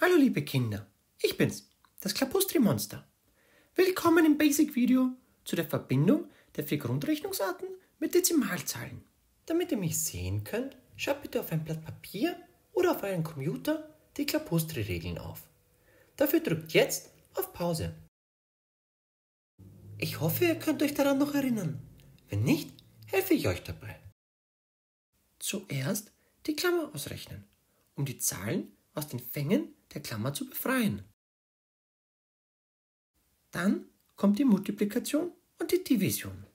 Hallo liebe Kinder, ich bin's, das Klapustri-Monster. Willkommen im Basic-Video zu der Verbindung der vier Grundrechnungsarten mit Dezimalzahlen. Damit ihr mich sehen könnt, schaut bitte auf ein Blatt Papier oder auf euren Computer die Klapustri-Regeln auf. Dafür drückt jetzt auf Pause. Ich hoffe, ihr könnt euch daran noch erinnern. Wenn nicht, helfe ich euch dabei. Zuerst die Klammer ausrechnen, um die Zahlen aus den Fängen der Klammer zu befreien. Dann kommt die Multiplikation und die Division.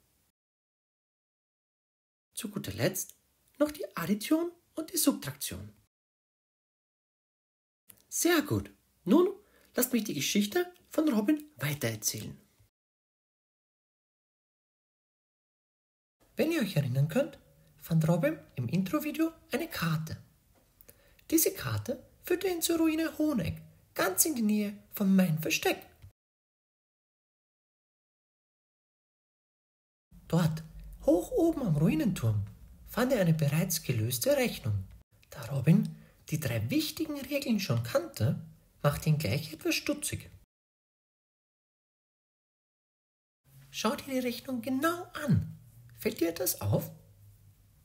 Zu guter Letzt noch die Addition und die Subtraktion. Sehr gut. Nun lasst mich die Geschichte von Robin weitererzählen. Wenn ihr euch erinnern könnt, fand Robin im Introvideo eine Karte. Diese Karte führte ihn zur Ruine Honeck, ganz in die Nähe von mein Versteck. Dort, hoch oben am Ruinenturm, fand er eine bereits gelöste Rechnung. Da Robin die drei wichtigen Regeln schon kannte, machte ihn gleich etwas stutzig. Schau dir die Rechnung genau an. Fällt dir etwas auf?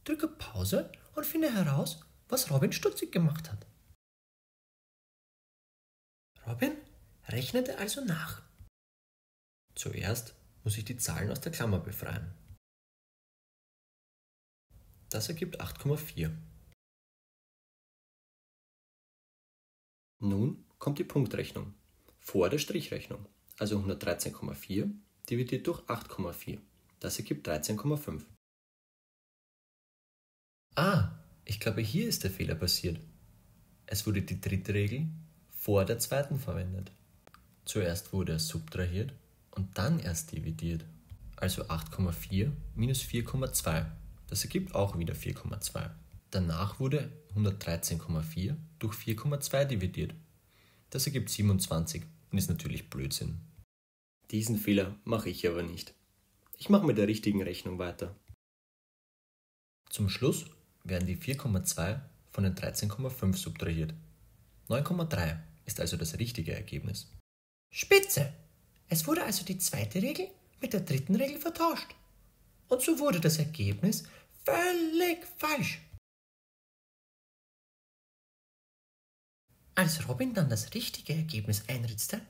Drücke Pause und finde heraus, was Robin stutzig gemacht hat. Robin rechnete also nach. Zuerst muss ich die Zahlen aus der Klammer befreien. Das ergibt 8,4. Nun kommt die Punktrechnung vor der Strichrechnung, also 113,4 dividiert durch 8,4. Das ergibt 13,5. Ah, ich glaube, hier ist der Fehler passiert. Es wurde die dritte Regel vor der zweiten verwendet. Zuerst wurde es subtrahiert und dann erst dividiert. Also 8,4 minus 4,2. Das ergibt auch wieder 4,2. Danach wurde 113,4 durch 4,2 dividiert. Das ergibt 27 und ist natürlich Blödsinn. Diesen Fehler mache ich aber nicht. Ich mache mit der richtigen Rechnung weiter. Zum Schluss werden die 4,2 von den 13,5 subtrahiert. 9,3 ist also das richtige Ergebnis. Spitze! Es wurde also die zweite Regel mit der dritten Regel vertauscht. Und so wurde das Ergebnis völlig falsch. Als Robin dann das richtige Ergebnis einritzte,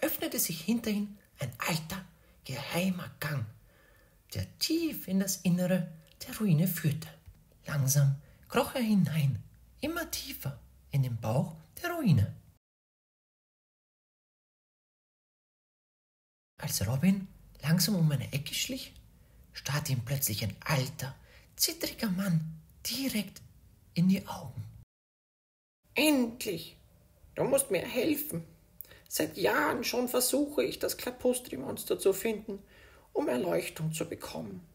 öffnete sich hinter ihm ein alter, geheimer Gang, der tief in das Innere der Ruine führte. Langsam kroch er hinein, immer tiefer in den Bauch der Ruine. Als Robin langsam um eine Ecke schlich, starrte ihm plötzlich ein alter, zittriger Mann direkt in die Augen. Endlich! Du musst mir helfen. Seit Jahren schon versuche ich, das Klapustri-Monster zu finden, um Erleuchtung zu bekommen.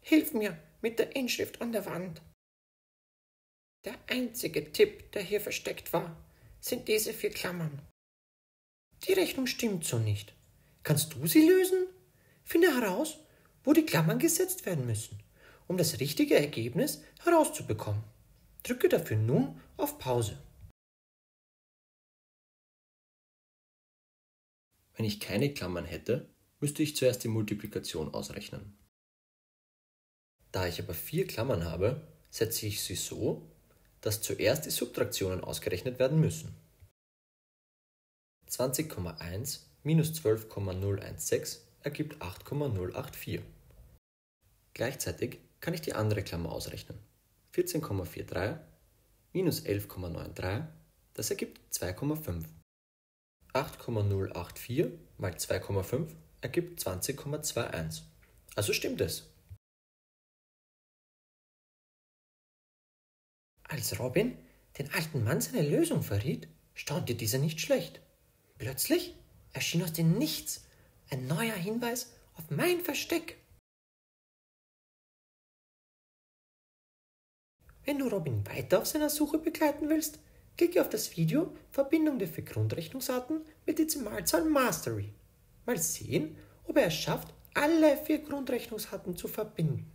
Hilf mir mit der Inschrift an der Wand. Der einzige Tipp, der hier versteckt war, sind diese vier Klammern. Die Rechnung stimmt so nicht. Kannst du sie lösen? Finde heraus, wo die Klammern gesetzt werden müssen, um das richtige Ergebnis herauszubekommen. Drücke dafür nun auf Pause. Wenn ich keine Klammern hätte, müsste ich zuerst die Multiplikation ausrechnen. Da ich aber vier Klammern habe, setze ich sie so, dass zuerst die Subtraktionen ausgerechnet werden müssen. 20,1 minus 12,016 ergibt 8,084. Gleichzeitig kann ich die andere Klammer ausrechnen. 14,43 minus 11,93, das ergibt 2,5. 8,084 mal 2,5 ergibt 20,21. Also stimmt es. Als Robin den alten Mann seine Lösung verriet, staunte dieser nicht schlecht. Plötzlich erschien aus dem Nichts ein neuer Hinweis auf mein Versteck. Wenn du Robin weiter auf seiner Suche begleiten willst, klicke auf das Video Verbindung der vier Grundrechnungsarten mit Dezimalzahlen Mastery. Mal sehen, ob er es schafft, alle vier Grundrechnungsarten zu verbinden.